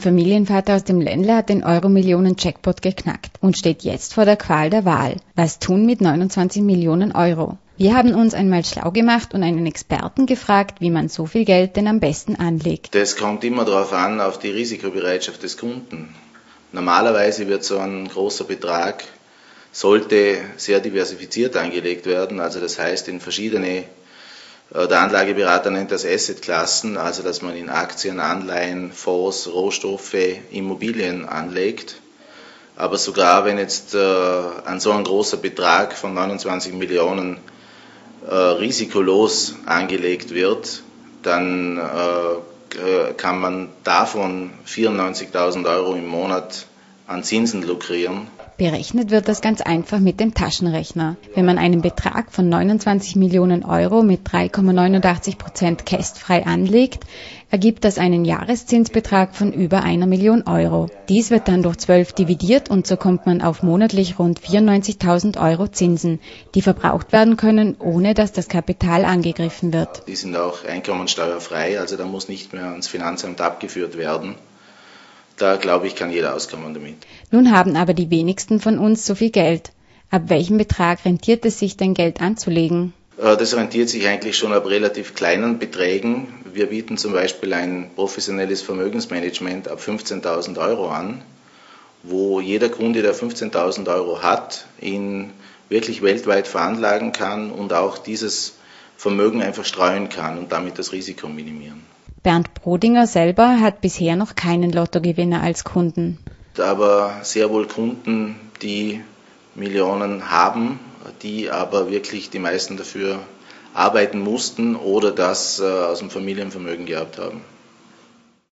Familienvater aus dem Ländler hat den Euro-Millionen-Jackpot geknackt und steht jetzt vor der Qual der Wahl. Was tun mit 29 Millionen Euro? Wir haben uns einmal schlau gemacht und einen Experten gefragt, wie man so viel Geld denn am besten anlegt. Das kommt immer darauf an, auf die Risikobereitschaft des Kunden. Normalerweise wird so ein großer Betrag, sollte sehr diversifiziert angelegt werden, also das heißt in verschiedene, der Anlageberater nennt das Assetklassen, also dass man in Aktien, Anleihen, Fonds, Rohstoffe, Immobilien anlegt. Aber sogar wenn jetzt äh, ein so ein großer Betrag von 29 Millionen äh, risikolos angelegt wird, dann äh, kann man davon 94.000 Euro im Monat an Zinsen lukrieren. Berechnet wird das ganz einfach mit dem Taschenrechner. Wenn man einen Betrag von 29 Millionen Euro mit 3,89 Prozent kästfrei anlegt, ergibt das einen Jahreszinsbetrag von über einer Million Euro. Dies wird dann durch 12 dividiert und so kommt man auf monatlich rund 94.000 Euro Zinsen, die verbraucht werden können, ohne dass das Kapital angegriffen wird. Die sind auch einkommensteuerfrei, also da muss nicht mehr ans Finanzamt abgeführt werden. Da glaube ich, kann jeder auskommen damit. Nun haben aber die wenigsten von uns so viel Geld. Ab welchem Betrag rentiert es sich denn Geld anzulegen? Äh, das rentiert sich eigentlich schon ab relativ kleinen Beträgen. Wir bieten zum Beispiel ein professionelles Vermögensmanagement ab 15.000 Euro an, wo jeder Kunde, der 15.000 Euro hat, ihn wirklich weltweit veranlagen kann und auch dieses Vermögen einfach streuen kann und damit das Risiko minimieren. Bernd Brodinger selber hat bisher noch keinen Lottogewinner als Kunden. Aber sehr wohl Kunden, die Millionen haben, die aber wirklich die meisten dafür arbeiten mussten oder das äh, aus dem Familienvermögen gehabt haben.